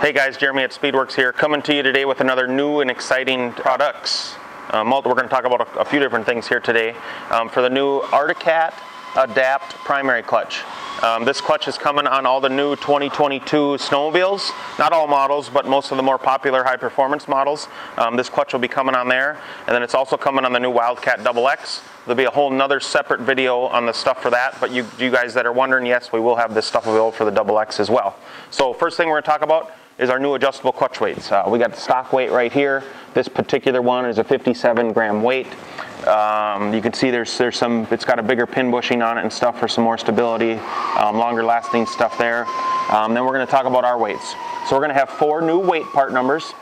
Hey guys, Jeremy at Speedwerx here, coming to you today with another new and exciting products. Um, we're going to talk about a, a, few different things here today. Um, for the new Arctic Cat Adapt primary clutch. Um, this clutch is coming on all the new 2022 snowmobiles. Not all models, but most of the more popular high performance models. Um, this clutch will be coming on there. And then it's also coming on the new Wildcat Double X. There'll be a whole nother separate video on the stuff for that. But you, you guys that are wondering, yes, we will have this stuff available for the Double X as well. So first thing we're going to talk about is our new adjustable clutch weights. Uh, we got the stock weight right here. This particular one is a 57 gram weight. Um, you can see there's there's some. It's got a bigger pin bushing on it and stuff for some more stability, um, longer lasting stuff there. Um, then we're going to talk about our weights. So we're going to have four new weight part numbers.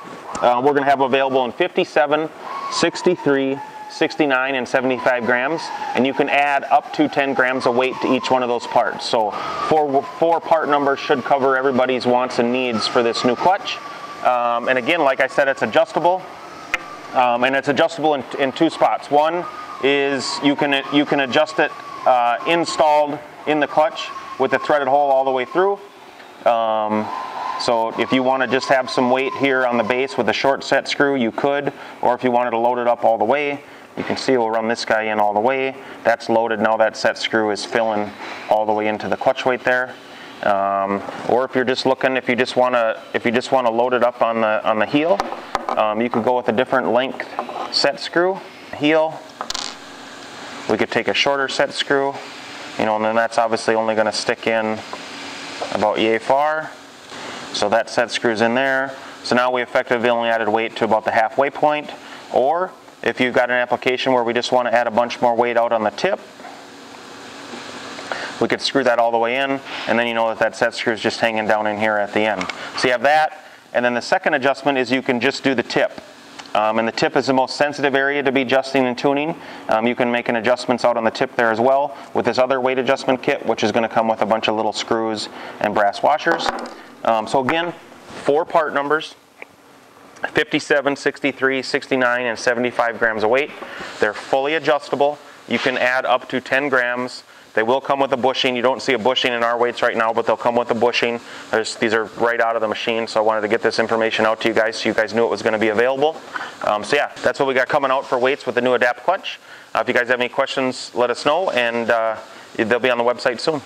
Uh, we're going to have available in 57, 63, 69 and 75 grams, and you can add up to 10 grams of weight to each one of those parts. So four, four part numbers should cover everybody's wants and needs for this new clutch. Um, and again, like I said, it's adjustable, um, and it's adjustable in, in, two spots. One is you can, you can adjust it uh, installed in the clutch with the threaded hole all the way through. Um, so if you want to just have some weight here on the base with a short set screw, you could, or if you wanted to load it up all the way, you can see we'll run this guy in all the way. That's loaded, now that set screw is filling all the way into the clutch weight there. Um, or if you're just looking, if you just want to, if you just want to load it up on the on the heel, um, you could go with a different length set screw. Heel. We could take a shorter set screw, you know, and then that's obviously only going to stick in about yay far. So that set screws in there. So now we effectively only added weight to about the halfway point. Or if you've got an application where we just want to add a bunch more weight out on the tip, we could screw that all the way in, and then you know that that set screw is just hanging down in here at the end. So you have that, and then the second adjustment is you can just do the tip. Um, and the tip is the most sensitive area to be adjusting and tuning. Um, you can make an adjustments out on the tip there as well with this other weight adjustment kit, which is going to come with a bunch of little screws and brass washers. Um, so again, four part numbers, 57, 63, 69, and 75 grams of weight. They're fully adjustable. You can add up to 10 grams. They will come with a bushing. You don't see a bushing in our weights right now, but they'll come with a bushing. There's, these are right out of the machine, so I wanted to get this information out to you guys so you guys knew it was going to be available. Um, so yeah, that's what we got coming out for weights with the new Adapt clutch. Uh, if you guys have any questions, let us know, and uh, they'll be on the website soon.